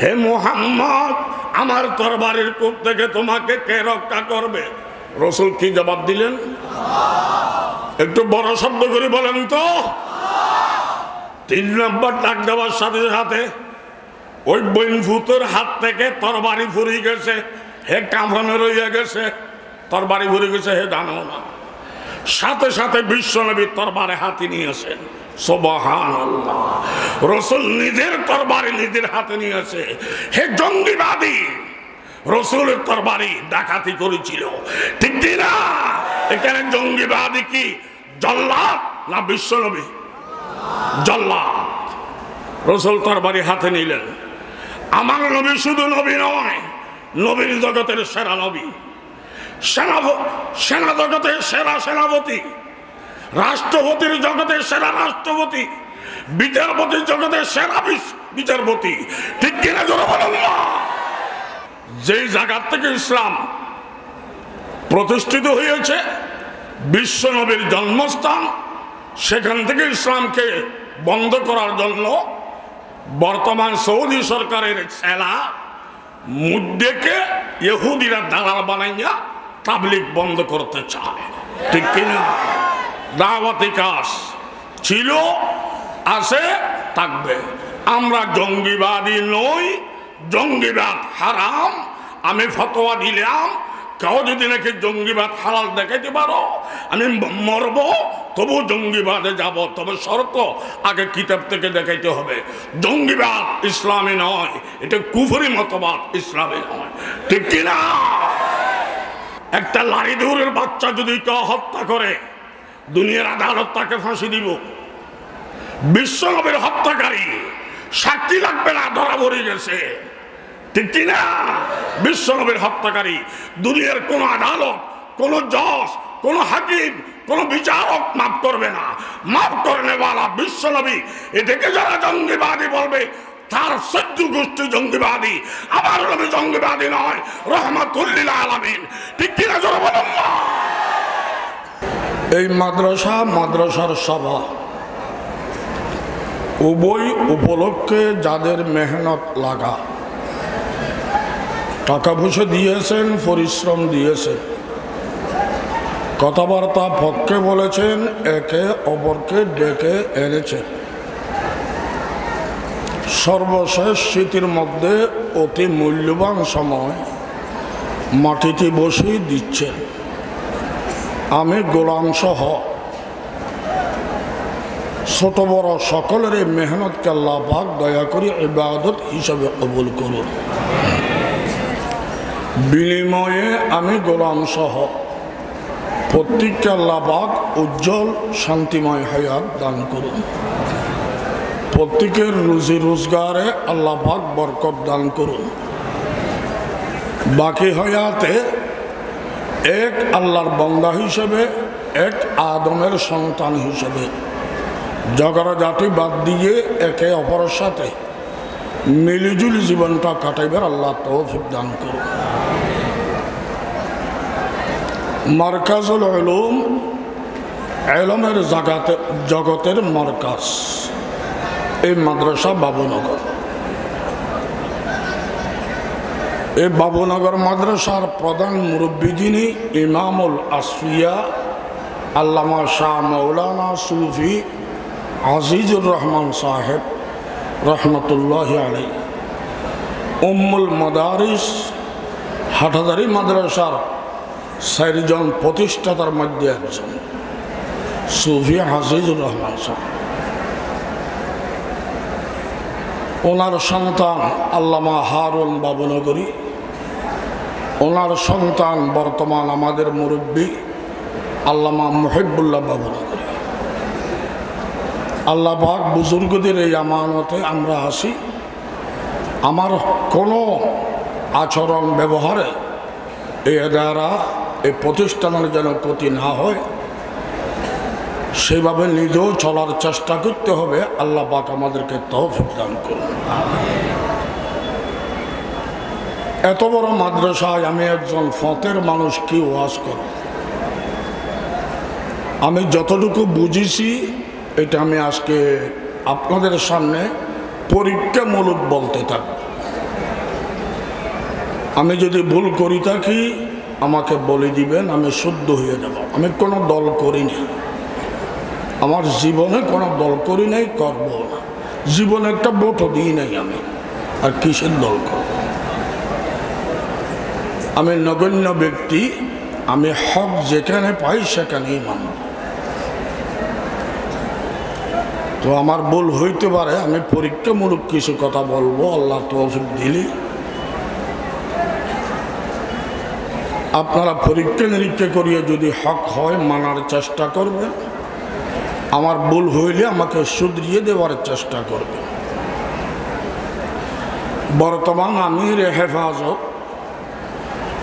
হে মুহাম্মদ, আমার তরবারির কূপ থেকে তোমাকে কে রক্ষা করবে? রসুল কি জবাব দিলেন? একটু বড় শব্দ করে বলেন তো। তিন নম্বর ডাক দেওয়ার সাথে সাথে ওই বইনভূতের হাত থেকে তরবারি ফুরিয়ে গেছে, হে কাঁফানো রইয়া গেছে, তরবারি ফুরে গেছে, হে জানো না সাথে সাথে বিশ্বনবী তরবারে হাতে নিয়েছেন রসুল নিজের তরবারি নিজের হাতে নিয়েছে হে জঙ্গিবাদী, রসুলের তরবারি ডাকাতি করেছিল। ঠিক না? এখানে জঙ্গিবাদী কি? জল্লাদ না বিশ্বনবী? জল্লাদ। রসুল তরবারি হাতে নিলেন। আমার নবী শুধু নবী নয়, নবীর জগতের সেরা নবী। সেনা সেনা জগতের সেরা সেনাপতি, রাষ্ট্রপতির জগতে সেরা রাষ্ট্রপতি, বিচারপতির জগতে সেরা বিচারপতি। ঠিক কিনা জোরে যেই জায়গার থেকে ইসলাম প্রতিষ্ঠিত হয়েছে বিশ্বনবীর জন্মস্থান, সেখান থেকে ইসলামকে বন্ধ করার জন্য বর্তমান সৌদি সরকারের সেনা মুদ্দেকে ইহুদিরা দালাল বানাইয়া তাবলিক বন্ধ করতে চায়। ঠিক কিনা? দাওয়াতি কাজ ছিল, আছে, থাকবে। আমরা জঙ্গিবাদী নই, জঙ্গিবাদ হারাম, আমি ফতোয়া দিলাম, কেউ যদি নাকি জঙ্গিবাদ হালাল দেখাইতে পারো, আমি মরব তবু জঙ্গিবাদে যাব। তবে শর্ত আগে কিতাব থেকে দেখাইতে হবে। জঙ্গিবাদ ইসলামী নয়, এটা কুফরি মতবাদ ইসলামী নয়। ঠিক কিনা? একটা লারি দৌড়ের বাচ্চা যদি কেউ হত্যা করে, দুনিয়ার আদালত তাকে ফাঁসি দিব। বিশ্বনবের হত্যাকারী সাক্ষী লাগবে না, ধরা পড়ে গেছে। ঠিক বিশ্বনবের হত্যাকারী, দুনিয়ার কোন আদালত, কোন জজ, কোন হাকিম, কোন বিচারক মাফ করবে না। মাফ করনে বালা বিশ্বনবী। এটাকে যারা জঙ্গিবাদী বলবে, তার সহ্য গোষ্ঠী জঙ্গিবাদী। আবার জঙ্গিবাদী নয়, রহমাতুল্লিল আলামিন ঠিক কিনা জোর বলুন না এই মাদ্রাসা মাদ্রাসার সভা। উভয় উপলক্ষে যাদের মেহনত লাগা। টাকা পয়সা দিয়েছেন, পরিশ্রম দিয়েছেন। কথাবার্তা পক্ষে বলেছেন, একে অপরকে ডেকে এনেছেন। সর্বশেষ স্মৃতির মধ্যে অতি মূল্যবান সময় মাটিতে বসে দিচ্ছেন। আমি গোলাম সহ ছোট বড় সকলের এই মেহনতকে আল্লাহ পাক দয়া করে ইবাদত হিসাবে কবুল করুন। বিনিময়ে আমি গোলাম সহ প্রত্যেককে আল্লাহ উজ্জ্বল, শান্তিময় হায়াত দান করুন। প্রত্যেকের রুজি রোজগারে আল্লাহ বরকত দান করুন। বাকি হয়াতে এক আল্লাহর বন্দা হিসেবে, এক আদমের সন্তান হিসেবে। জাতি বাদ দিয়ে একে অপরের সাথে মিলিজুলি জীবনটা কাটাইবার আল্লাহ তৌফিক দান করুন। মার্কাজুল এলুম এলমের জাগাতে, জগতের মার্কাজ। এই মাদ্রাসা বাবুনগর। এই বাবুনগর মাদ্রাসার প্রধান মুরব্বী যিনি ইমামুল আসফিয়া, আল্লামা শাহ মৌলানা সুফি আজিজুর রহমান সাহেব রহমতুল্লাহ আলাই উম্মুল মদারিস হাটাদারি মাদ্রাসার চারিজন প্রতিষ্ঠাতার মধ্যে একজন, সুফি হাজিজুর রহমান সাহেব। ওনার সন্তান আল্লামা হারুন বাবুনগরী। ওনার সন্তান বর্তমান আমাদের মুরব্বী আল্লামা মুহিবুল্লাহ বাবুনগরী আল্লাহ বুজুর্গদের এই আমানতে আমরা আসি। আমার কোনো আচরণ ব্যবহারে এই দ্বারা এই প্রতিষ্ঠানের যেন ক্ষতি না হয় সেইভাবে নিজেও চলার চেষ্টা করতে হবে। আল্লাহ পাক আমাদেরকে তৌফিক দান করুন। এত বড় মাদ্রাসায় আমি একজন ফতের মানুষ কি ওয়াজ করব? আমি যতটুকু বুঝেছি, এটা আমি আজকে আপনাদের সামনে পরীক্ষামূলক বলতে থাকব। আমি যদি ভুল করি থাকি, আমাকে বলে দিবেন, আমি শুদ্ধ হয়ে যাব। আমি কোনো দল করিনি আমার জীবনে কোনো দল করি নাই করব না। জীবনে একটা ভোটও দিই নাই আমি। আর কিসের দল করব? আমি নগণ্য ব্যক্তি, আমি হক যেখানে পাই সেখানেই মানব তো আমার ভুল হইতে পারে, আমি পরীক্ষামূলক কিছু কথা বলব, আল্লাহ তৌফিক দিলি। আপনারা পরীক্ষা নিরীক্ষা করিয়ে যদি হক হয়, মানার চেষ্টা করবেন। আমার ভুল হইলে আমাকে শুধরিয়ে দেওয়ার চেষ্টা করবেন। বর্তমান আমির হেফাজত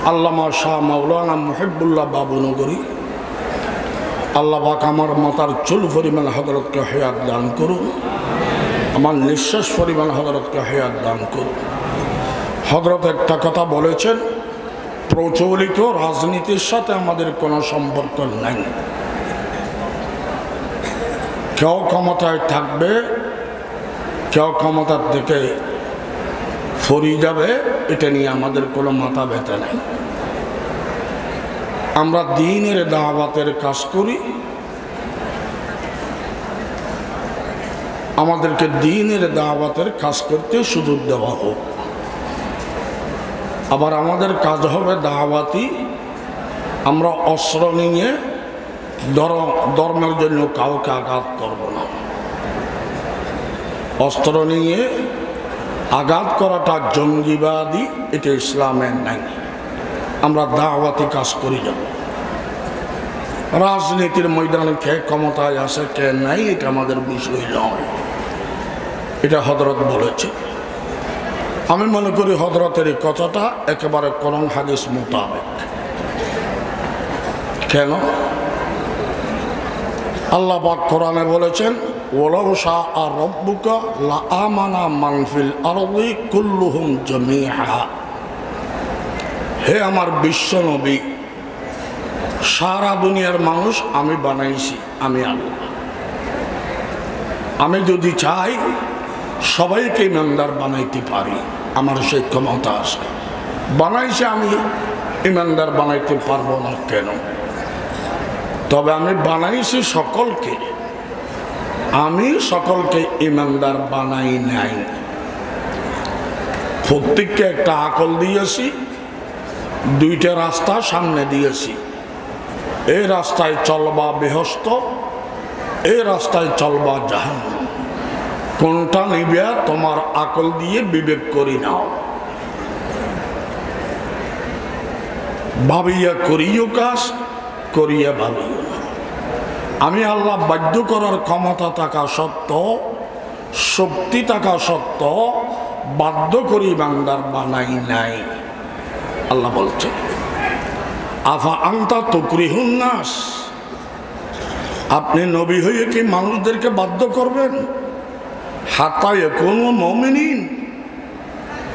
আল্লামা শাহ মাওলানা মুহিবুল্লাহ বাবুনগরী আল্লাহ পাক আমার মাতার চুল পরিমাণ হজরতকে হেয়াত দান করুন। আমার নিঃশ্বাস পরিমাণ হজরতকে হেয়াত দান করুন। হজরত একটা কথা বলেছেন, প্রচলিত রাজনীতির সাথে আমাদের কোনো সম্পর্ক নাই। কেউ ক্ষমতায় থাকবে, কেউ ক্ষমতার থেকে সরিয়ে যাবে, এটা নিয়ে আমাদের কোনো মাথা ব্যথা নেই। আমরা দিনের দাওয়াতের কাজ করি। আমাদেরকে দিনের দাওয়াতের কাজ করতে সুযোগ দেওয়া হোক। আবার আমাদের কাজ হবে দাওয়াতি। আমরা অস্ত্র নিয়ে ধর্মের জন্য কাউকে আঘাত করব না। অস্ত্র নিয়ে আঘাত করাটা জঙ্গিবাদী, এটা ইসলামের নাই। আমরা দাওয়াতি কাজ করি যাব। রাজনীতির ময়দানে কে ক্ষমতায় আছে কে নাই, এটা আমাদের বিষয় নয়। এটা হজরত বলেছে। আমি মনে করি হজরতের এই কথাটা একেবারে করম হাদিস মোতাবেক। কেন? আল্লাহ পাক কোরআনে বলেছেন শাহ আর রব্বুকা লা আমানা মানফিল আরদি কুল্লুহুম জমিহা হে আমার বিশ্ব নবী সারা দুনিয়ার মানুষ আমি বানাইছি, আমি আল্লাহ। আমি যদি চাই, সবাইকে ইমানদার বানাইতে পারি, আমার সেই ক্ষমতা আছে। বানাইছে আমি, ইমানদার বানাইতে পারব না কেন? তবে আমি বানাইছি সকলকে। আমি সকলকে ইমানদার বানাই নাই। প্রত্যেককে একটা আকল দিয়েছি, দুইটা রাস্তা সামনে দিয়েছি। এই রাস্তায় চলবা বেহস্ত এই রাস্তায় চলবা জাহান কোনটা নিবে তোমার আকল দিয়ে বিবেক করি নাও। ভাবিয়া করিও কাজ, করিয়া ভাবিও আমি আল্লাহ বাধ্য করার ক্ষমতা থাকা সত্ত্বেও, শক্তি থাকা সত্ত্বেও বাধ্য করি বান্দার বানাই নাই। আল্লাহ বলছেন, আফা আন্তা তকরিহুন নাস? আপনি নবী হয়ে কি মানুষদেরকে বাধ্য করবেন? হাতায় কোনো মমিনিন।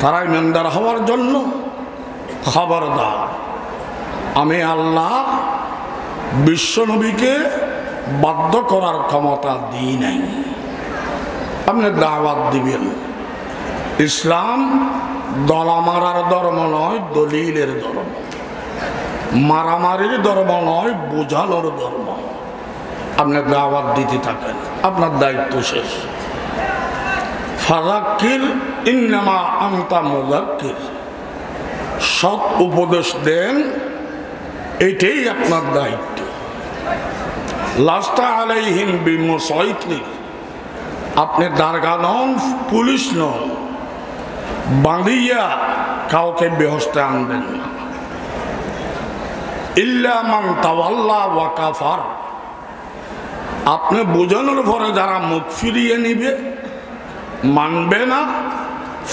তারা ইমানদার হওয়ার জন্য খবরদার। আমি আল্লাহ বিশ্বনবীকে বাধ্য করার ক্ষমতা দিই নাই। আপনি দাওয়াত দিবেন। ইসলাম দলা মারার ধর্ম নয়, দলিলের ধর্ম। মারামারির ধর্ম নয় বোঝানোর ধর্ম। আপনি দাওয়াত দিতে থাকেন, আপনার দায়িত্ব শেষ। ফারাক্কির ইন্নামা আন্তা মুজাক্কির সৎ উপদেশ দেন, এটাই আপনার দায়িত্ব। লাস্টা আলাইহিন বিমসাইত্রী আপনি দারগা নন পুলিশ নন, বাঁধিয়া কাউকে বেহস্তে আনবেন না। ইল্লামান তাওয়াল্লা ওয়াকাফার আপনি বোঝানোর পরে যারা মুখ ফিরিয়ে নিবে, মানবে না।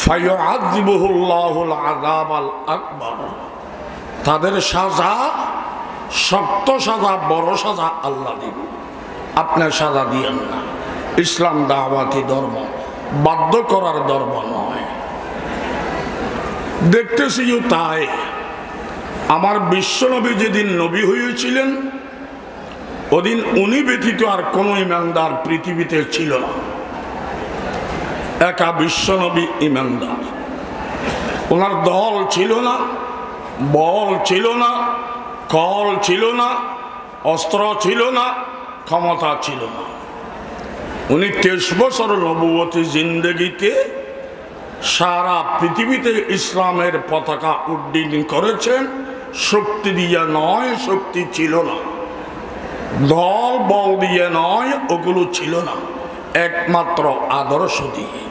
ফাইয়াদিবহুল্লাহুল আযাবাল আকবার। তাদের সাজা শক্ত সাজা, বড় সাজা আল্লাহ দিন। আপনার সাজা দিয়েন না। ইসলাম দাওয়াতি ধর্ম, বাধ্য করার ধর্ম নয়। দেখতেছিও তাই। আমার বিশ্বনবী যেদিন নবী হয়েছিলেন, ওদিন উনি ব্যতীত আর কোনো ইমানদার পৃথিবীতে ছিল না। একা বিশ্বনবী ইমানদার। ওনার দল ছিল না, বল ছিল না কল ছিল না, অস্ত্র ছিল না, ক্ষমতা ছিল না। উনি তেইশ বছর নবতী জিন্দগিতে সারা পৃথিবীতে ইসলামের পতাকা উড্ডীন করেছেন। শক্তি দিয়ে নয়, শক্তি ছিল না। দল, বল দিয়ে নয়, ওগুলো ছিল না। একমাত্র আদর্শ দিয়ে।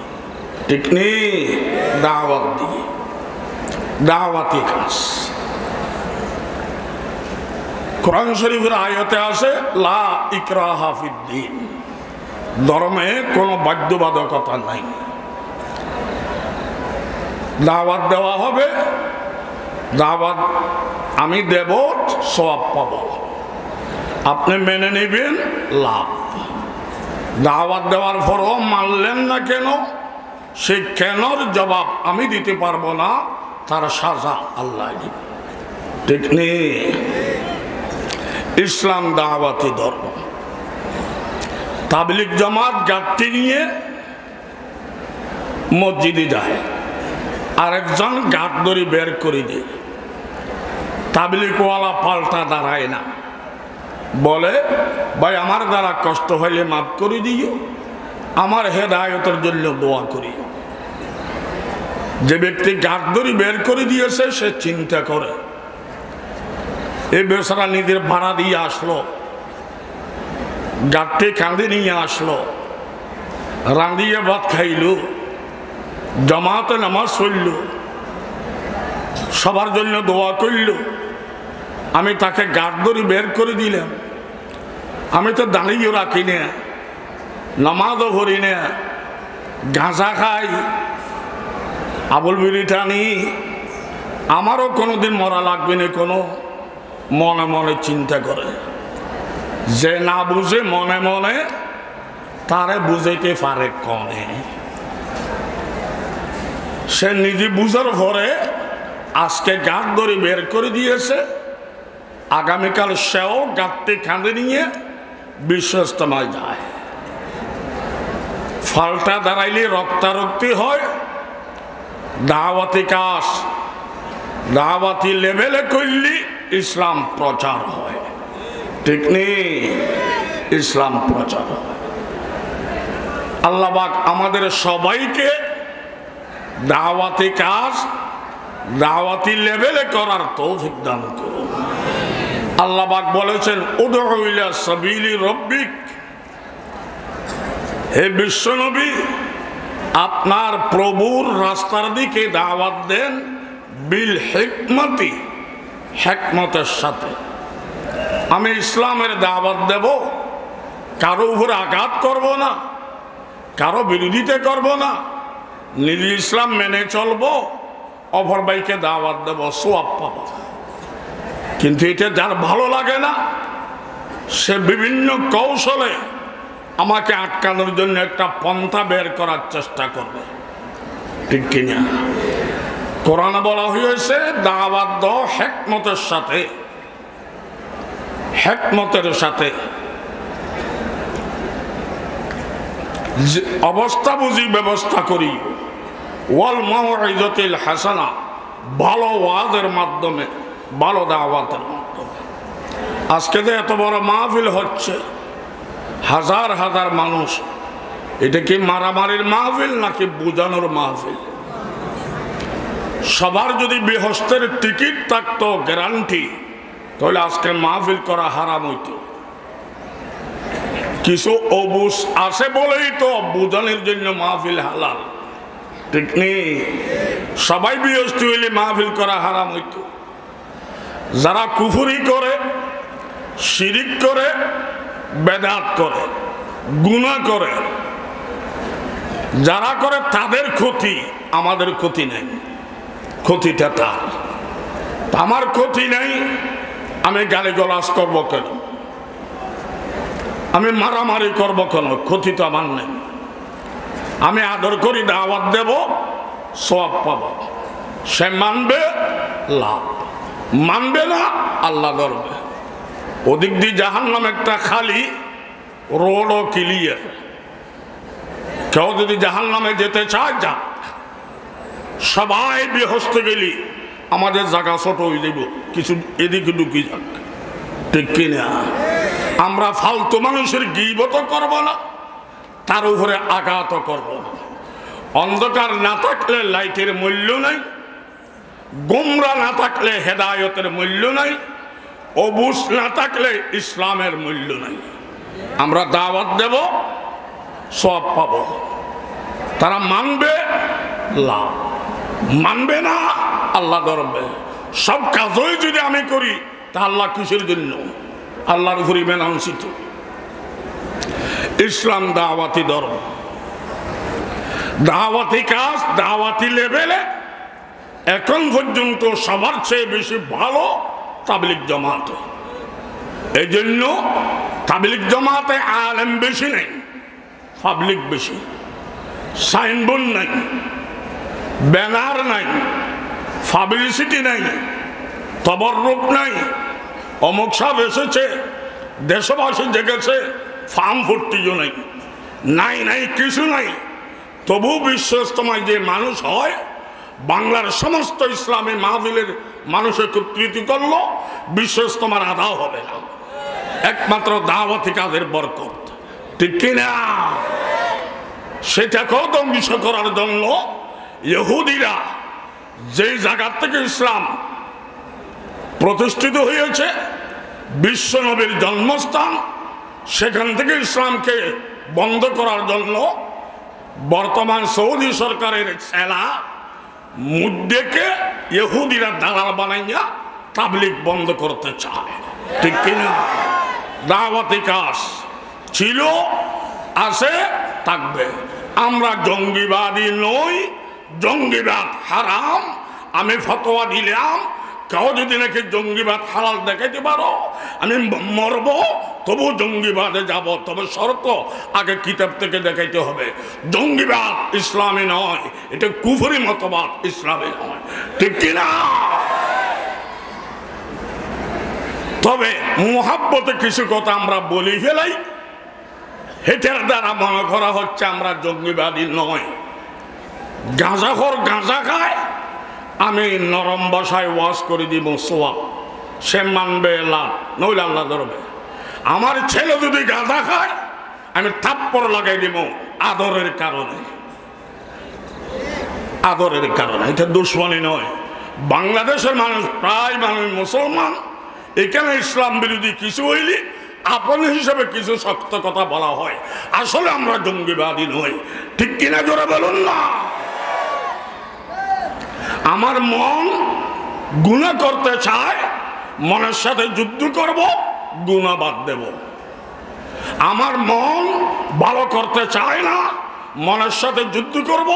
ঠিক নেই, দাওয়াত দিয়ে। দাওয়াতি কাজ। কোরআন শরীফের আয়তে আসে, লা ইকরা হাফিদ্দিন ধর্মে কোনো বাধ্যবাধকতা নাই। দাওয়াত দেওয়া হবে, দাওয়াত আমি দেব সব পাব। আপনি মেনে নেবেন, লাভ। দাওয়াত দেওয়ার পরও মানলেন না কেন সেই কেনর জবাব আমি দিতে পারব না, তার সাজা আল্লাহ ঠিক নেই? ইসলাম দাওয়াতি ধর্ম। তাবলিক জামাত গাঠটি নিয়ে মসজিদে যায়। আরেকজন গাঠ ধরে বের করে দেয়। তাবলিকওয়ালা পাল্টা দাঁড়ায় না। বলে, ভাই, আমার দ্বারা কষ্ট হইলে মাফ করে দিও। আমার হেদায়তের জন্য দোয়া করি যে ব্যক্তি গাঠ ধরে বের করে দিয়েছে, সে চিন্তা করে। এই বেসারা নিজের ভাড়া দিয়ে আসলো। গাঠটি কাঁদে নিয়ে আসলো। রাঁধিয়ে ভাত খাইল। জমাতে নামাজ চলল সবার জন্য দোয়া করল। আমি তাকে গাঠ ধরে বের করে দিলাম। আমি তো দাঁড়িয়ে রাখি না। নামাজও ভরি না। গাঁজা খাই। আবুল বিড়ি আমারও কোনোদিন মরা লাগবে না কোনো। মনে মনে চিন্তা করে। যে না বুঝে মনে মনে তারে বুঝাইতে পারে কনে। সে নিজে বুঝার পরে আজকে গাছ ধরে বের করে দিয়েছে। আগামীকাল সেও গাঁটটি কাঁদে নিয়ে বিশ্বস্তমায় যায় ফলটা দাঁড়াইলে রক্তারক্তি হয়। দাওয়াতি কাজ, দাওয়াতি লেভেলে করলি ইসলাম প্রচার হয়। ঠিক নেই ইসলাম প্রচার হয়। আল্লাহবাক আমাদের সবাইকে দাওয়াতি কাজ, দাওয়াতি লেভেলে করার তৌফিক দান করুন। আল্লাহবাক বলেছেন উদহিলা সাবিলি রব্বিক। হে বিশ্বনবী, আপনার প্রভুর রাস্তার দিকে দাওয়াত দেন বিল হেকমতি। হেকমতের সাথে। আমি ইসলামের দাওয়াত দেব, কারও উপরে আঘাত করব না, কারও বিরোধিতা করব না, নিজে ইসলাম মেনে চলবো, অপর বাইকে দাওয়াত দেব, সোয়াব পাব। কিন্তু এটা যার ভালো লাগে না, সে বিভিন্ন কৌশলে আমাকে আটকানোর জন্য একটা পন্থা বের করার চেষ্টা করবে। ঠিক কিনা? কোরআনে বলা হয়েছে, দাওয়াত দ হেকমতের সাথে। হেকমতের সাথে। অবস্থা বুঝি, ব্যবস্থা করি। ওয়াল মাওয়াইজাতিল হাসানা, ভালো ওয়াজের মাধ্যমে, ভালো দাওয়াতের মাধ্যমে। আজকে তো এত বড় মাহফিল হচ্ছে, হাজার হাজার মানুষ, এটা কি মারামারির মাহফিল নাকি বোঝানোর মাহফিল? সবার যদি বৃহস্তের টিকিট থাকতো গ্যারান্টি তাহলে আজকে মাহফিল করা হারাম হইত। কিছু অবুস আছে বলেই তো বোঝানোর জন্য মাহফিল হালাল। ঠিক নেই সবাই বৃহস্পতি হইলে মাহফিল করা হারাম হইত। যারা কুফুরি করে, শিরিক করে, বেদাত করে গুণা করে, যারা করে তাদের ক্ষতি, আমাদের ক্ষতি নেই। ক্ষতিটা তার আমার ক্ষতি নেই, আমি গালি গলাস করব কেন? আমি মারামারি করব কেন? ক্ষতি তো আমার নেই। আমি আদর করি, দাওয়াত দেব সব পাব। সে মানবে, লাভ। মানবে না, আল্লাহ ধরবে। ওদিক দিয়ে জাহান নাম একটা খালি, রোডও ক্লিয়ার কেউ যদি জাহান নামে যেতে চায়, যাক। সবাই বেহস্তে গেলি। আমাদের জায়গা ছোট হয়ে যাব কিছু এদিকে ঢুকি যাক। ঠিক কিনা? আমরা ফালতু মানুষের গিবত করব না, তার উপরে আঘাত করব না। অন্ধকার না থাকলে লাইটের মূল্য নাই, গোমরা না থাকলে হেদায়তের মূল্য নাই, অবুস না থাকলে ইসলামের মূল্য নাই। আমরা দাওয়াত দেব, সব পাব। তারা মানবে, লাভ। মানবে না? আল্লাহ ধরবে। সব কাজই যদি আমি করি, তা আল্লাহ কিসের জন্য? আল্লাহর উপর আনছিত ইসলাম দাওয়াতি ধর্ম। দাওয়াতি কাজ, দাওয়াতি লেভেলে এখন পর্যন্ত সবার চেয়ে বেশি ভালো তাবলিক জমাত। এই জন্য তাবলিক জমাতে আলেম বেশি নেই, পাবলিক বেশি। সাইনবোর্ড নাই। ব্যানার নাই, পাবলিসিটি নাই তবরূপ নাই। অমুক সাহেব এসেছে, দেশবাসী জেগেছে, ফার্ম ভর্তিও নাই। নাই নাই, কিছু নাই। তবু বিশ্বস্তমায় যে মানুষ হয়, বাংলার সমস্ত ইসলামী মাহবিলের মানুষ একত্রিত করল, বিশ্বস্তমার আদাও হবে না। একমাত্র দাওয়াতি কাজের বরকত। ঠিক কিনা? সেটাকেও ধ্বংস করার জন্য ইহুদিরা যেই জায়গার থেকে ইসলাম প্রতিষ্ঠিত হয়েছে বিশ্বনবীর জন্মস্থান, সেখান থেকে ইসলামকে বন্ধ করার জন্য বর্তমান সৌদি সরকারের সেনা মুদ্দেকে ইহুদিরা দালাল বানাইয়া তাবলিক বন্ধ করতে চায়। ঠিক কিনা? দাওয়াতি কাজ ছিল, আছে, থাকবে। আমরা জঙ্গিবাদী নই জঙ্গিবাদ হারাম, আমি ফতোয়া দিলাম, কেউ যদি নাকি জঙ্গিবাদ হালাল দেখাইতে পারো, আমি মরব, তবু জঙ্গিবাদে যাব, তবে শর্ত আগে কিতাব থেকে দেখাইতে হবে। জঙ্গিবাদ ইসলামী নয়, এটা কুফরি মতবাদ ইসলামী নয়। ঠিক কিনা তবে মোহাব্বতে কিছু কথা আমরা বলি ফেলাই। হেটার দ্বারা মনে করা হচ্ছে আমরা জঙ্গিবাদী নয়। গাঁজাখর গাঁজা খায়, আমি নরম বাসায় ওয়াশ করে দিব সোয়াব। সে মানবে লাভ, নইলে আল্লাহ ধরবে। আমার ছেলে যদি গাঁজা খায়, আমি থাপ্পড় লাগাই দিব আদরের কারণে। আদরের কারণে, এটা দুশ্মনী নয়। বাংলাদেশের মানুষ, প্রায় মানুষ মুসলমান, এখানে ইসলাম বিরোধী কিছু হইলে আপন হিসেবে কিছু শক্ত কথা বলা হয়। আসলে আমরা জঙ্গিবাদী নই। ঠিক কিনা জোরে বলুন না? আমার মন গুণা করতে চায়, মনের সাথে যুদ্ধ করব, গুণা বাদ দেব। আমার মন ভালো করতে চায় না, মনের সাথে যুদ্ধ করব,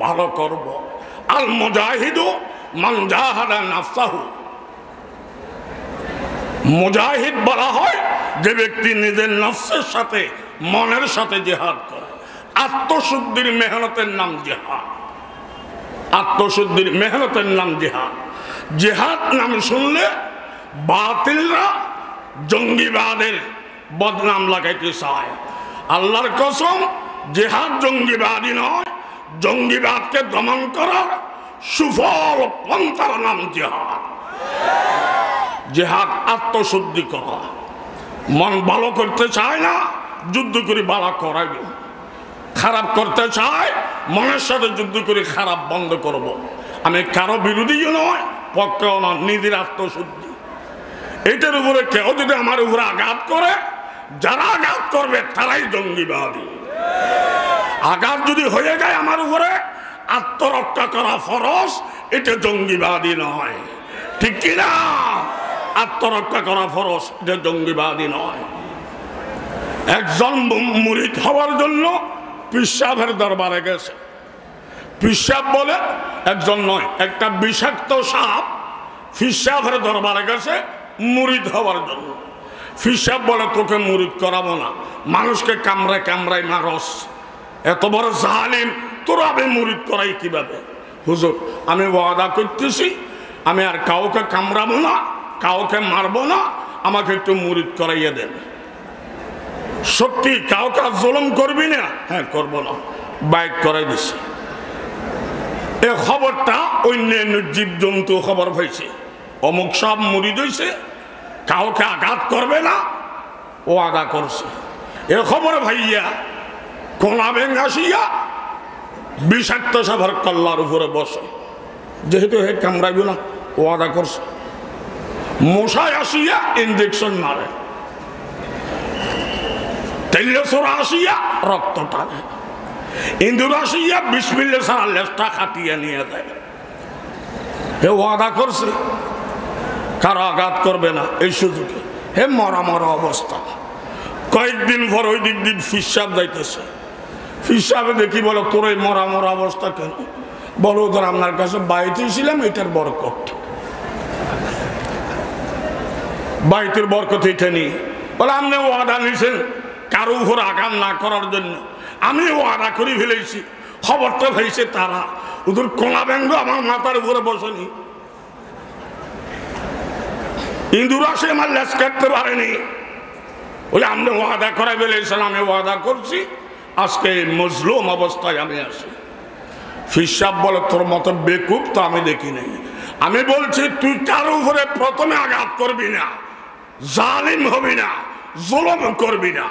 ভালো করব। আল মুজাহিদু মান জাহাদা নাফসাহু। মুজাহিদ বলা হয় যে ব্যক্তি নিজের নফসের সাথে, মনের সাথে জেহাদ করে। আত্মশুদ্ধির মেহনতের নাম জেহাদ। আত্মশুদ্ধির মেহনতের নাম জেহাদ। জেহাদ নাম শুনলে বাতিলরা জঙ্গিবাদের বদনাম লাগাইতে চায়। আল্লাহর কসম, জেহাদ জঙ্গিবাদী নয়, জঙ্গিবাদকে দমন করার সুফল পন্থার নাম জেহাদ। জেহাদ আত্মশুদ্ধি করা। মন ভালো করতে চায় না, যুদ্ধ করে ভালো করাইব। খারাপ করতে চায়, মনের সাথে যুদ্ধ করে খারাপ বন্ধ করব। আমি কারও বিরোধীও নয় পক্ষেও নয় নিজের আত্মশুদ্ধি। এটার উপরে কেউ যদি আমার উপরে আঘাত করে, যারা আঘাত করবে, তারাই জঙ্গিবাদী। আঘাত যদি হয়ে যায় আমার উপরে, আত্মরক্ষা করা ফরস এটা জঙ্গিবাদী নয়। ঠিক কিনা আত্মরক্ষা করা ফরস এটা জঙ্গিবাদী নয়। একজন মুরিদ হওয়ার জন্য পিসাবের দরবারে গেছে। পিসাব বলে একজন নয়, একটা বিষাক্ত সাপ ফিসাবের দরবারে গেছে মুরিদ হওয়ার জন্য। ফিসাব বলে, তোকে মুরিদ করাবো না। মানুষকে কামড়ায় কামড়ায় মারস। এত বড় জালিম, তোরা আমি মুরিদ করাই কীভাবে? হুজুর, আমি ওয়াদা করতেছি, আমি আর কাউকে কামড়াবো না, কাউকে মারবো না, আমাকে একটু মুরিদ করাইয়া দেন। সত্যি কাউকে জুলুম করবি না? হ্যাঁ করব না। বাইক করাই দিছে। এ খবরটা অন্যান্য জীবজন্তু খবর হয়েছে। অমুক সব মুড়ি দইছে কাউকে আঘাত করবে না, ও আঘাত করছে। এ খবর ভাইয়া, কোনা বেঙ্গাসিয়া বিষাক্ত সভার কল্লার উপরে বসে। যেহেতু হে কামড়াইব না, ও আদা করছে। মশায় আসিয়া ইঞ্জেকশন মারে। তেলেশ্বর আসিয়া রক্ত টানে ইন্দুর আসিয়া বিসমিল্লা সারা লেজটা খাটিয়ে নিয়ে দেয় হে ওয়াদা করছে। কারও আঘাত করবে না, এই সুযোগে। হে মরা মরা অবস্থা। কয়েকদিন পর ওই দিক দিন ফিসাব যাইতেছে। ফিসাবে দেখি বলো, তোর এই মরা মরা অবস্থা কেন? বলো, ওদের আপনার কাছে বাড়িতে ছিলাম, এটার বরকত। বাড়িতে বরকত এটা নেই। বলে, আপনি ওয়াদা নিয়েছেন কারও উপর আঘাত না করার জন্য। আমি ওয়াদা করে ফেলেছি, খবরটা হয়েছে তারা। ওদের কোনা ব্যঙ্গ আমার মাথার উপরে বসেনি। ইন্দুরা সে আমার লেস কাটতে পারেনি। ওই আপনি ওয়াদা করা ফেলেছেন আমি ওয়াদা করছি, আজকে মজলুম অবস্থায় আমি আছি। ফিসাব বলে, তোর মতো বেকুব তো আমি দেখি নাই। আমি বলছি, তুই কার উপরে প্রথমে আঘাত করবি না, জালিম হবি না, জুলম করবি না।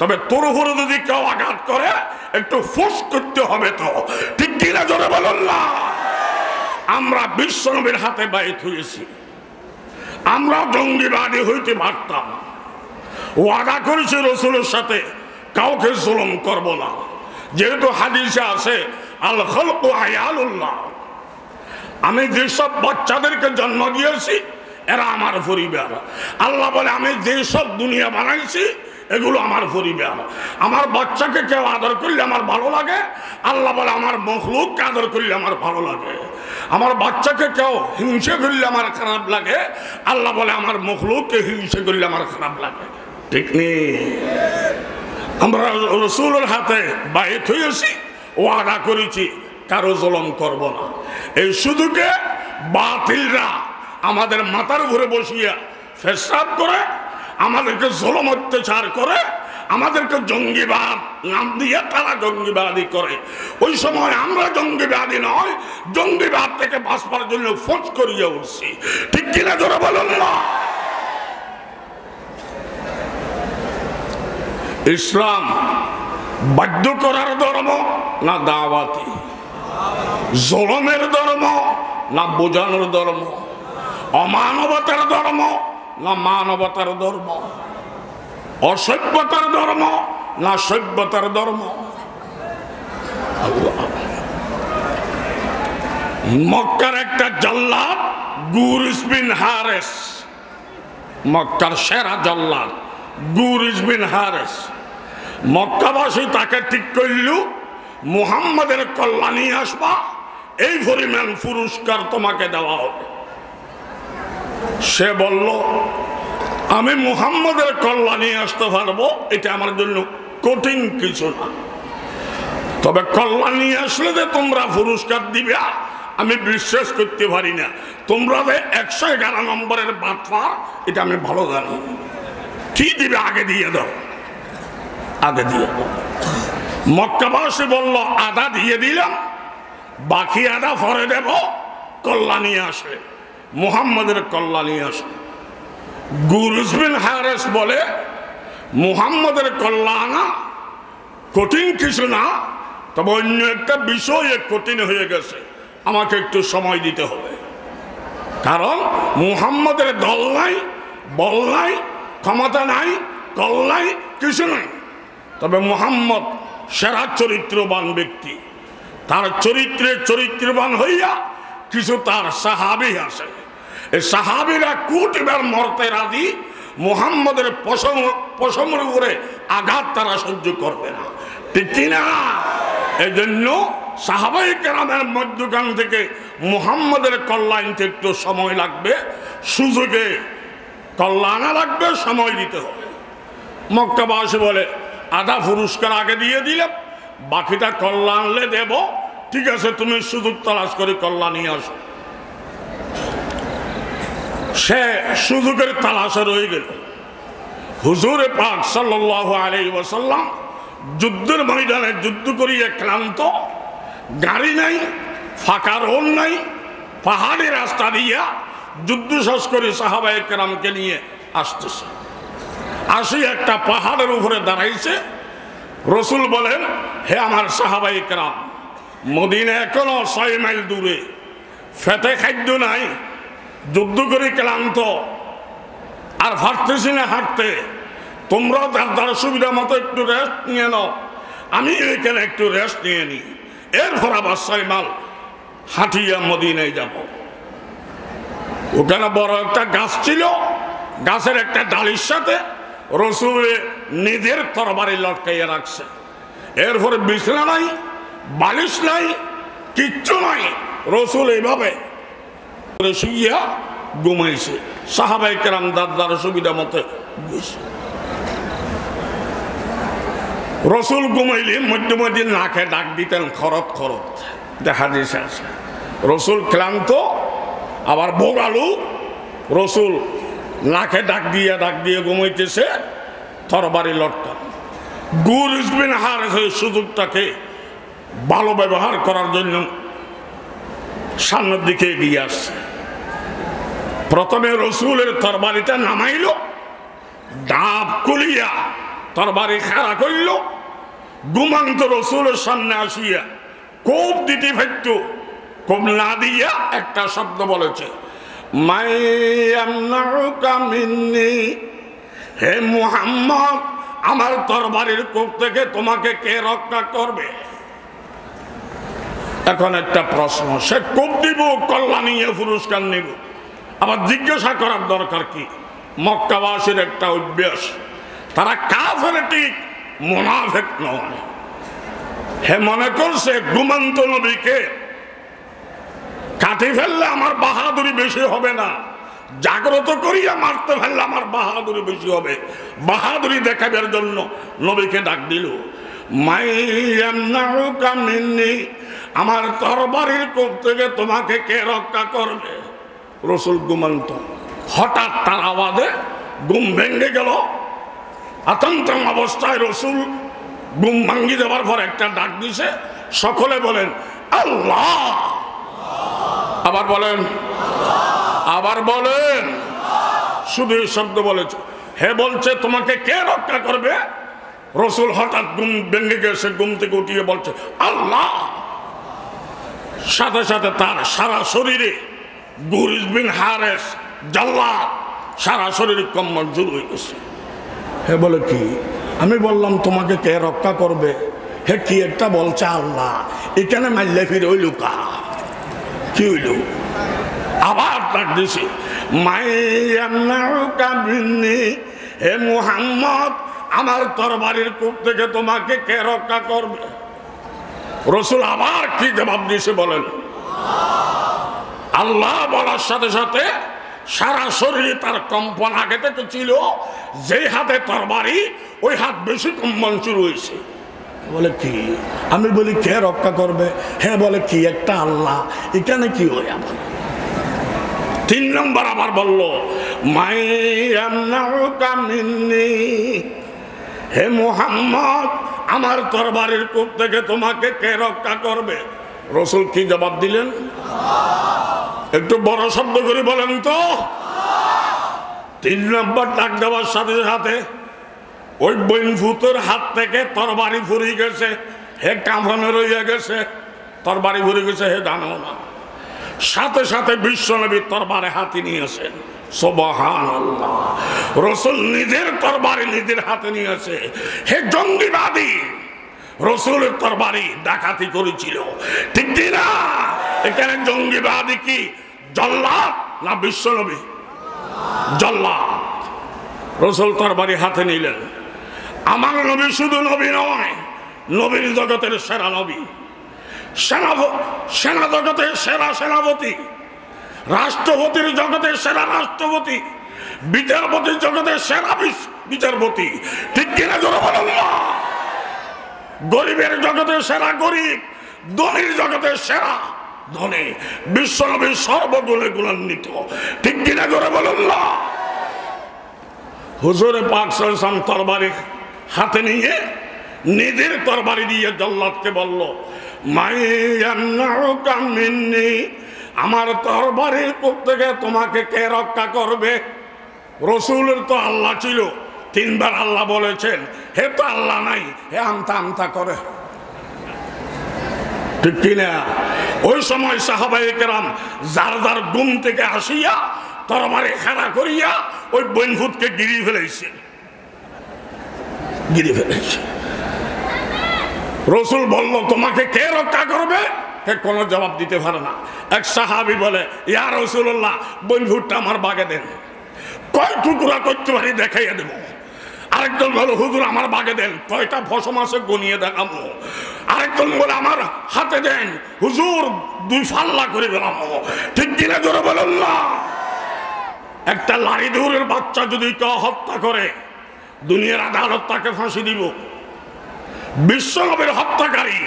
তবে তোর উপরে যদি কেউ আঘাত করে, একটু ফুস করতে হবে তো। ঠিক কিনা জোরে বলুন না? আমরা বিশ্বনবীর হাতে বাইত হয়েছি আমরা জঙ্গিবাদী হইতে পারতাম। ওয়াদা করেছি রসুলের সাথে, কাউকে জুলম করব না। যেহেতু হাদিসে আছে আল খলক আয়ালুল্লাহ আমি যেসব বাচ্চাদেরকে জন্ম দিয়েছি, এরা আমার পরিবার। আল্লাহ বলে, আমি যেসব দুনিয়া বানাইছি এগুলো আমার পরিবার আমার বাচ্চাকে কেউ আদর করলে আমার ভালো লাগে, আল্লাহ বলে আমার মখলুককে আদর করলে আমার ভালো লাগে। আমার বাচ্চাকে কেউ হিংসে করলে আমার খারাপ লাগে, আল্লাহ বলে আমার মখলুককে হিংসে করলে আমার খারাপ লাগে। ঠিক নেই আমরা রসুলের হাতে বাইত হয়েছি, ওয়াদা করেছি, কারও জলম করব না। এই শুধুকে বাতিলরা আমাদের মাথার উপরে বসিয়া ফেসাব করে আমাদেরকে জলম অত্যাচার করে, আমাদেরকে জঙ্গিবাদ নাম দিয়ে তারা জঙ্গিবাদী করে। ওই সময় আমরা জঙ্গিবাদী নয়, জঙ্গিবাদ থেকে বাঁচবার জন্য ফোঁজ করিয়ে উঠছি। ঠিক কিনা ধরে বলুন না? ইসলাম বাধ্য করার ধর্ম না দাওয়াতি? জলমের ধর্ম না বোঝানোর ধর্ম? অমানবতার ধর্ম না মানবতার ধর্ম। অসভ্যতার ধর্ম না সভ্যতার ধর্ম। মক্কার একটা জল্লাদ গুরিস বিন হারেস। মক্কার সেরা জল্লাদ গুরিস বিন হারেস। মক্কাবাসী তাকে ঠিক করল, মুহাম্মাদের কল্যাণী আসবা, এই পরিমাণ পুরস্কার তোমাকে দেওয়া হবে। সে বলল, আমি মুহাম্মদের কল্যাণী আসতে পারব, এটা আমার জন্য কঠিন কিছু না। তবে কল্যাণী আসলে যে তোমরা পুরস্কার দিবে, আমি বিশ্বাস করতে পারি না। তোমরা যে একশো এগারো নম্বরের বাটফার এটা আমি ভালো জানি। কি দিবে আগে দিয়ে দাও। আগে দিয়ে মক্কাবাসী বলল, আদা দিয়ে দিলাম, বাকি আদা পরে দেব, কল্যাণী আসে মুহাম্মদের কল্যাণী আসে গুরুজবিন হারেস বলে, মুহাম্মদের কল্যাণা কঠিন কিছু না, তবে অন্য একটা বিষয়ে কঠিন হয়ে গেছে। আমাকে একটু সময় দিতে হবে। কারণ মুহাম্মদের দল নাই, বল নাই, ক্ষমতা নাই, কল নাই, কিছু নাই। তবে মুহাম্মদ সেরা চরিত্রবান ব্যক্তি। তার চরিত্রে চরিত্রবান হইয়া কিছু তার সাহাবি আছে। এই সাহাবিরা কুটিবার মরতে রাজি, মুহাম্মদের পশম, পশমের উপরে আঘাত তারা সহ্য করবে না। ঠিক কিনা? এই জন্য সাহাবাই কেরামের মধ্যখান থেকে মুহাম্মদের কল্যাণতে একটু সময় লাগবে, সুযোগে কল্যাণা লাগবে, সময় দিতে হবে। মক্কাবাসী বলে, আধা পুরস্কার আগে দিয়ে দিলাম, বাকিটা কল্যাণলে দেব। ঠিক আছে, তুমি সুযোগ তালাশ করে কল্যাণী আসো। সে সুযোগের তালাশে রয়ে গেল। হুজুরে পাক সাল্লাহ আলাই ওসাল্লাম যুদ্ধের ময়দানে যুদ্ধ করিয়ে ক্লান্ত, গাড়ি নাই, ফাঁকা রোড নাই, পাহাড়ি রাস্তা দিয়া যুদ্ধ শেষ করে সাহাবাই কেরামকে নিয়ে আসতেছে। আসি একটা পাহাড়ের উপরে দাঁড়াইছে। রসুল বলেন, হে আমার সাহাবাই কেরাম, মদিনা এখনও ছয় মাইল দূরে। ফেটে খাদ্য নাই যুদ্ধ করে ক্লান্ত, আর হাঁটতেছি না হাঁটতে। তোমরাও তার দ্বারা সুবিধা মতো একটু রেস্ট নিয়ে নাও। আমি এখানে একটু রেস্ট নিয়ে নিই এরপর আবার মাল হাঁটিয়া মদিনায় যাব। ওখানে বড় একটা গাছ ছিল, গাছের একটা ডালির সাথে রসুলে নিজের তরবারি লটকাইয়া রাখছে। এরপরে বিছনা নাই, বালিশ নাই, কিচ্ছু নাই। রসুল এইভাবে শুইয়া ঘুমাইছে। সাহাবাই কেরাম দাদার সুবিধা মতে রসুল ঘুমাইলে মধ্যে মধ্যে নাকে ডাক দিতেন, খরত খরত। দেখা দিয়েছে আছে। রসুল ক্লান্ত, আবার বোগালু রসুল নাকে ডাক দিয়ে ডাক দিয়ে ঘুমাইতেছে, তরবারি লটকান। গুর ইসবিন হার হয়ে সুযোগটাকে ভালো ব্যবহার করার জন্য সামনের দিকে এগিয়ে আসছে। প্রথমে রসুলের তরবারিটা নামাইল, ডাব কুলিয়া তরবারি খাড়া করল গুমান্ত রসুলের সামনে আসিয়া কোপ দিতে ফেরত কোপ না দিয়া একটা শব্দ বলেছে হে মুহাম্মদ, আমার তরবারির কোপ থেকে তোমাকে কে রক্ষা করবে? এখন একটা প্রশ্ন, সে কোপ দিব কল্যাণীয় পুরস্কার নিব। আবার জিজ্ঞাসা করার দরকার কি? মক্কাবাসীর একটা অভ্যাস, তারা কাফের ঠিক মোনাফেক নয়। হে মনে করছে গুমন্ত নবীকে কাটি ফেললে আমার বাহাদুরি বেশি হবে না। জাগ্রত করিয়া মারতে ফেললে আমার বাহাদুরি বেশি হবে। বাহাদুরি দেখাবার জন্য নবীকে ডাক দিল আমার তরবারির কোপ থেকে তোমাকে কে রক্ষা করবে? রসুল গুমন্ত হঠাৎ তার আওয়াজে গুম ভেঙে গেল। আতঙ্কম অবস্থায় রসুল গুম ভাঙ্গি দেওয়ার পর একটা ডাক দিছে। সকলে বলেন, আল্লাহ! আবার বলেন আবার বলেন, শুধু এই শব্দ বলেছে। হে বলছে, তোমাকে কে রক্ষা করবে? রসুল হঠাৎ গুম ভেঙে গেছে গুম থেকে উঠিয়ে বলছে, আল্লাহ! সাথে সাথে তার সারা শরীরে গুরিজ বিন হারেস জাল্লা সারা শরীরে কম্বল শুরু হয়ে গেছে। হে বলে কি? আমি বললাম তোমাকে কে রক্ষা করবে? হে কি একটা বলছে আল্লাহ এখানে মারলে ফিরে ওই লুকা কি হইল? আবার ডাক দিছি হে মুহাম্মদ আমার তরবারির কূপ থেকে তোমাকে কে রক্ষা করবে? রসুল আবার কি জবাব দিয়েছে বলেন? আল্লাহ বলার সাথে সাথে সারা শরীরে তার কম্পন আগে থেকে ছিল যে হাতে তরবারি ওই হাত বেশি কম্পন শুরু হয়েছে। বলে কি? আমি বলি, কে রক্ষা করবে? হ্যাঁ বলে কি? একটা আল্লাহ। এখানে কি হয় আবার? তিন নম্বর আবার বলল হে মোহাম্মদ, আমার তরবারির কূপ থেকে তোমাকে কে রক্ষা করবে? রসুল কি জবাব দিলেন? একটু বড় শব্দ করে বলেন তো। তিন নম্বর ডাক দেওয়ার সাথে সাথে ওই বইন ভূতের হাত থেকে তরবারি ফুরিয়ে গেছে, হে কাঁপানো রইয়া গেছে, তরবারি ফুরে গেছে, হে জানো না সাথে সাথে বিশ্বনবী তরবারে হাতি নিয়েছেন রসুল নিজের তরবারি নিজের হাতে নিয়েছে হে জঙ্গিবাদী, রসুলের তরবারি ডাকাতি করেছিল। ঠিক না? এখানে জঙ্গিবাদী কি? জল্লাদ না বিশ্বনবী? জল্লাদ। রসুল তরবারি হাতে নিলেন। আমার নবী শুধু নবী নয়, নবীর জগতের সেরা নবী। সেনা সেনা জগতের সেরা সেনাপতি। রাষ্ট্রপতির জগতের সেরা রাষ্ট্রপতি। বিচারপতির জগতের সেরা বিচারপতি। ঠিক কিনা গরিবের জগতের সেরা গরিব, ধনির জগতের সেরা। ধনে বিশ্বনবীর সর্বগুণে গুণান্বিত। ঠিক কিনা করে বলুন না? হুজুরে পাক সাম তরবারি হাতে নিয়ে নিজের তরবারি দিয়ে জল্লাদকে বলল মাইয়ান্নি আমার তরবারির থেকে তোমাকে কে রক্ষা করবে? রসুলের তো আল্লাহ ছিল, তিনবার আল্লাহ বলেছেন, হে তো আল্লাহ নাই, হে আমতা আমতা করে। ঠিক কিনা? ওই সময় সাহাবাই কেরাম যার যার গুম থেকে আসিয়া তরবারে খাড়া করিয়া ওই বনভূতকে গিরি ফেলেছে গিরি ফেলেছে রসুল বলল, তোমাকে কে রক্ষা করবে? কোনো জবাব দিতে পারে না। এক সাহাবি বলে, ইয়া রসুল্লাহ বনভূতটা আমার বাগে দেন। কয় টুকরা করতে পারি দেখাইয়া দেবো? আরেকজন বলে, হুজুর, আমার বাগে দেন। কয়টা ফসম আছে গনিয়ে দেখাবো আরেকজন বলে, আমার হাতে দেন। হুজুর, দুই ফাল্লা করে দিলাম ঠিক কিনা জোরে বলেন না? একটা লারি দৌড়ের বাচ্চা যদি কেউ হত্যা করে, দুনিয়ার আদালত তাকে ফাঁসি দিব। বিশ্বনবের হত্যাকারী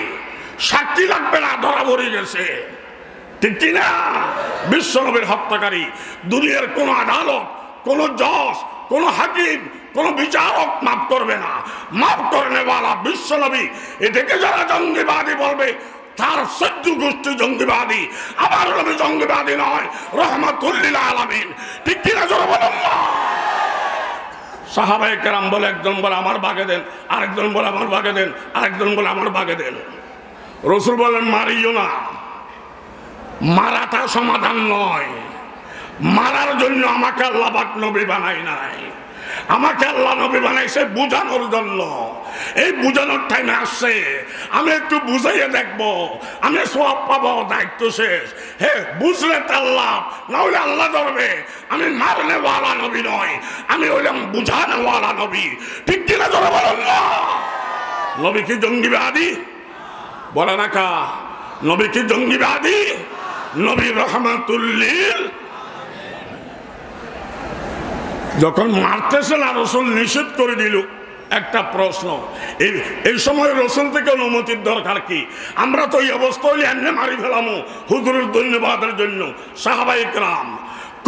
সাক্ষী লাগবে না, ধরা পড়ে গেছে। ঠিক কিনা? বিশ্বনবের হত্যাকারী, দুনিয়ার কোন আদালত কোন জজ কোনো হাকিম, কোনো বিচারক মাফ করবে না। মাফ করে নেওয়ালা বিশ্বনবী। এটাকে যারা জঙ্গিবাদী বলবে, তার সহ্য গোষ্ঠী জঙ্গিবাদী। আবার নবী জঙ্গিবাদী নয়, রহমাতুল্লিল আলামিন। ঠিক কিনা জোরে বলুন কেরাম বলে, একজন বলে, আমার বাগে দেন। আরেকজন বলে, আমার বাগে দেন। আরেকজন বলে, আমার বাগে দেন। রসুল বলেন মারিও না। মারাটা সমাধান নয়। মারার জন্য আমাকে আল্লাহ নবী বানাই নাই। আমাকে আল্লাহ নবী বানাইছে বুঝানোর জন্য। এই বুঝানোর টাইমে আসছে। আমি একটু বুঝাইয়ে দেখব। আমি সব পাবো, দায়িত্ব শেষ। হে, বুঝলে তার লাভ না হলে আল্লাহ ধরবে। আমি মারলে ওয়ালা নবী নয়। আমি হইলাম বুঝানো ওয়ালা নবী। ঠিক কিনা ধরে বলেন না? নবী কি জঙ্গিবাদী বলে না কা। নবী কি জঙ্গিবাদী নবী রহমাতুল্লিল যখন মারতেছে না, রসুল নিষেধ করে দিল। একটা প্রশ্ন, এই এই সময় রসুল থেকে অনুমতির দরকার কি? আমরা তো এই অবস্থা হইলে এমনি মারি ফেলামো হুজুরের ধন্যবাদের জন্য। সাহাবাই রাম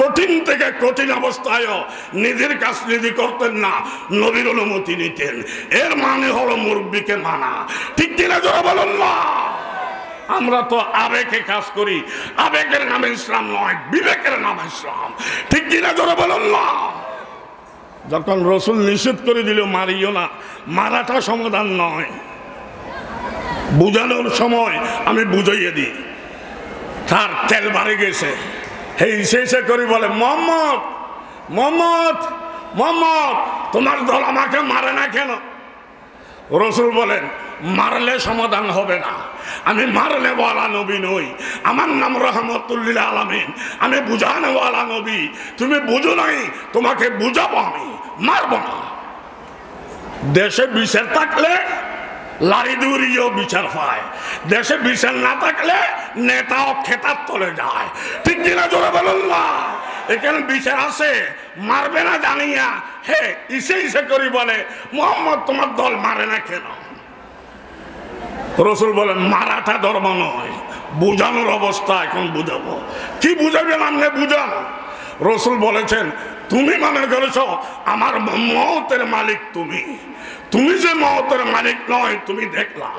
কঠিন থেকে কঠিন অবস্থায় নিজের কাজ নিজে করতেন না, নবীর অনুমতি নিতেন। এর মানে হলো মুরব্বীকে মানা। ঠিক কিনা জোরে বলুন না? আমরা তো আবেগে কাজ করি। আবেগের নামে ইসলাম নয়, বিবেকের নামে ইসলাম। ঠিক কিনা জোরে বলুন না? যখন রসুল নিষেধ করে দিল, মারিও না, মারাটা সমাধান নয়। বুঝানোর সময় আমি বুঝাইয়ে দিই। তার তেল বাড়ে গেছে। হেই শেষে করি বলে, মোহাম্মদ মোহাম্মদ মোহাম্মদ, তোমার দল আমাকে মারে না কেন? রসুল বলেন মারলে সমাধান হবে না। আমি মারলে ওয়ালা নবী নই। আমার নাম রহমতুল্লিল আলমিন। আমি বুঝানো ওয়ালা নবী। তুমি বুঝো নাই, তোমাকে বুঝাবো আমি। মারব না। দেশে বিচার থাকলে লারি দৌড়িয়েও বিচার পায় দেশে বিচার না থাকলে নেতাও খেতার তলে যায়। ঠিক কিনা জোরে বলুন না? এখানে বিচার আছে। মারবে না জানিয়া হে, ইসে ইসে করি বলে, মোহাম্মদ, তোমার দল মারে না কেন? রসুল বলেন মারাটা ধর্ম নয়, বুঝানোর অবস্থা এখন বুঝাবো। কি বুঝাবেন আপনি বুঝান? রসুল বলেছেন, তুমি মনে করেছ, আমার মতের মালিক তুমি। তুমি যে মতের মালিক নয়, তুমি দেখলা।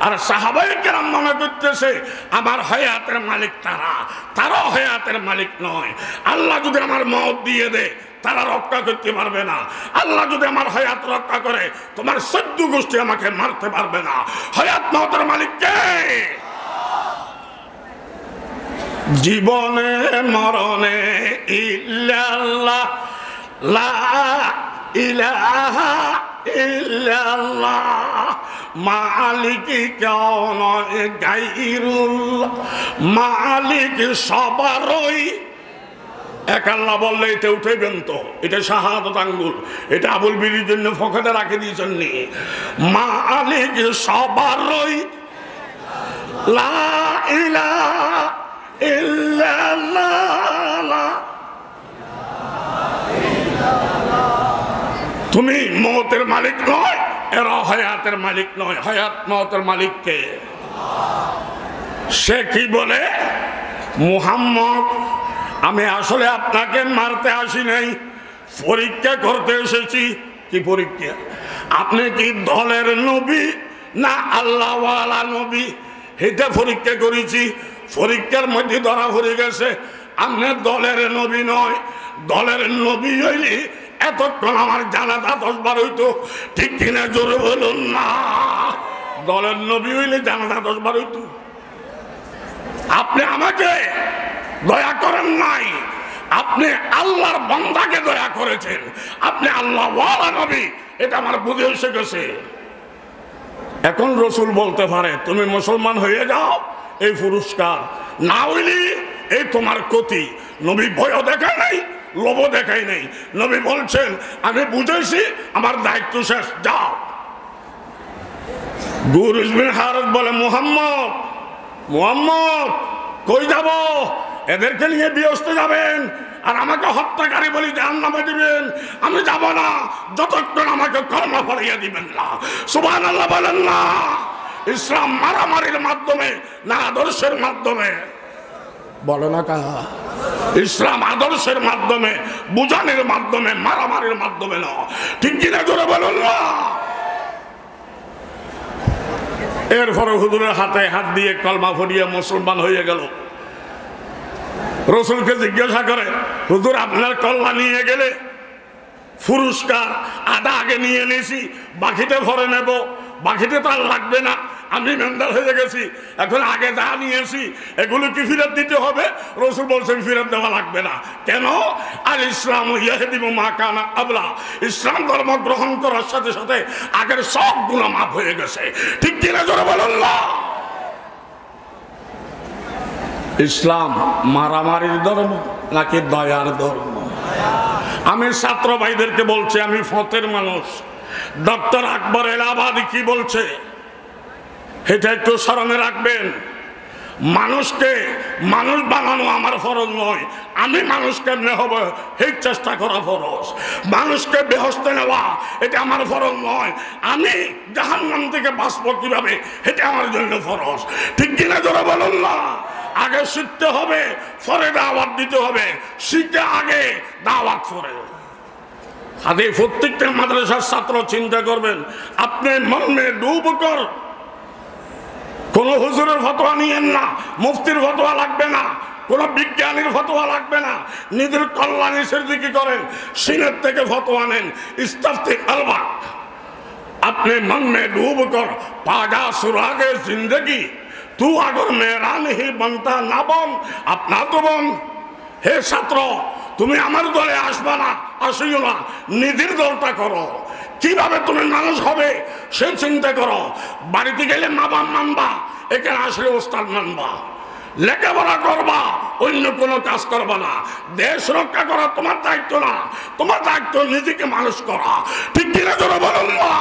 আর সাহাবাই কেরাম মনে করতেছে, আমার হয়াতের মালিক তারা, তারাও হয়াতের মালিক নয়। আল্লাহ যদি আমার মত দিয়ে দেয় তারা রক্ষা করতে পারবে না। আল্লাহ যদি আমার হয়াত রক্ষা করে, তোমার সদ্য গোষ্ঠী আমাকে মারতে পারবে না। হয়াত মতের মালিক কে? জীবনে, মরণে ইল্লাল্লাহ, লা ইলাহা ইল্লাল্লাহ, মালিক কেউ নয় গাইরুল্লাহ মালিক সবারই এক আল্লাহ বললে এটা উঠেবেন তো। এটা শাহাদত আঙ্গুল। এটা আবুল বিরির জন্য ফকেটে রাখে দিয়েছেন নি। সবারই লা ইলাহা ইল্লাল্লাহ। তুমি মতের মালিক নয়, এরা হয়াতের মালিক নয়। হয়াত মতের মালিককে সে কি বলে? মুহাম্মদ আমি আসলে আপনাকে মারতে আসি নাই। পরীক্ষা করতে এসেছি। কি পরীক্ষা? আপনি কি দলের নবী না আল্লাহওয়ালা নবী? এটা পরীক্ষা করেছি। পরীক্ষার মধ্যে ধরা পড়ে গেছে, আপনি দলের নবী নয়। দলের নবী হইলে এতক্ষণ আমার জানাটা দশবার হইতো। ঠিক কিনা জোরে বলুন না। দলের নবী হইলে জানাটা দশবার হইতো। আপনি আমাকে দয়া করেন নাই। আপনি আল্লাহর বন্দাকে দয়া করেছেন। আপনি আল্লাহ নবী, এটা আমার বুঝে এসে গেছে। এখন রসুল বলতে পারে, তুমি মুসলমান হয়ে যাও, এই পুরস্কার না হইলি এই তোমার ক্ষতি। নবী ভয়ও দেখায় নাই লোভ দেখায় নাই। নবী বলছেন, আমি বুঝেছি, আমার দায়িত্ব শেষ, যাও। গুর ইসমিন হারত বলে, মোহাম্মদ মোহাম্মদ, কই যাব? এদেরকে নিয়ে বিয়স্ত যাবেন আর আমাকে হত্যাকারী বলি জাহান নামে দিবেন। আমি যাব না। যতক্ষণ আমাকে কর্ম ফলাইয়া দিবেন না। সুবান আল্লাহ বলেন না। ইসলাম মারামারির মাধ্যমে না আদর্শের মাধ্যমে। বলে না কাহা ইসলাম আদর্শের মাধ্যমে, বুঝানির মাধ্যমে, মারামারির মাধ্যমে না। ঠিক কিনা করে বলুন না? এরপরে হুজুরের হাতে হাত দিয়ে কলমা ফরিয়ে মুসলমান হয়ে গেল। রসুলকে জিজ্ঞাসা করে, হুজুর, আপনার কল্লা নিয়ে গেলে পুরস্কার আদা আগে নিয়ে নিয়েছি বাকিতে ভরে নেব। বাকিতে তো আর লাগবে না, আমি মেম্বার হয়ে গেছি, এখন আগে যা নিয়েছি, এগুলো কি ফিরত দিতে হবে? রসুল বলছেন, ফিরত দেওয়া লাগবে না। কেন? আর ইসলাম ইয়াহেদিম মা কানা আবলা। ইসলাম ধর্ম গ্রহণ করার সাথে সাথে আগের সব গুণ মাফ হয়ে গেছে। ঠিক কিনা জোরে বলুন না? ইসলাম মারামারির ধর্ম নাকি দয়ার ধর্ম? আমি ছাত্র ভাইদেরকে বলছি, আমি ফতের মানুষ। ডক্টর আকবর এলাহাবাদী কি বলছে? এটা একটু স্মরণে রাখবেন। মানুষকে, মানুষ বানানো আমার ফরজ নয়। আমি মানুষ কেমনে হব এই চেষ্টা করা ফরজ। মানুষকে বেহস্তে নেওয়া, এটা আমার ফরজ নয়। আমি জাহান্নাম থেকে বাঁচব কীভাবে এটা আমার জন্য ফরজ। ঠিক কিনা জোরে বলুন না? আগে শিখতে হবে পরে দাওয়াত দিতে হবে শিখে আগে দাওয়াত পরে আগে প্রত্যেকটা মাদ্রাসার ছাত্র চিন্তা করবেন আপনি মন মে ডুব কর কোন হুজুরের ফতোয়া নিয়েন না মুফতির ফতোয়া লাগবে না কোন বিজ্ঞানীর ফতোয়া লাগবে না নিজের কল্যাণের দিকে করেন সিনের থেকে ফতোয়া নেন ইস্তাফতে আলবা अपने मन में डूब कर पाजा सुरागे जिंदगी তু আগর মেহরান হি বনতা না বন আপনা তো বন হে ছাত্র তুমি আমার দলে আসবা না আসিও না নিধির দলটা করো কীভাবে তুমি মানুষ হবে সে চিন্তা করো বাড়িতে গেলে মা বাপ মানবা এখানে আসলে ওস্তাদ মানবা লেখাপড়া করবা অন্য কোনো কাজ করবা না। দেশ রক্ষা করা তোমার দায়িত্ব না। তোমার দায়িত্ব নিজেকে মানুষ করা। ঠিক কিনা করে বলুন না।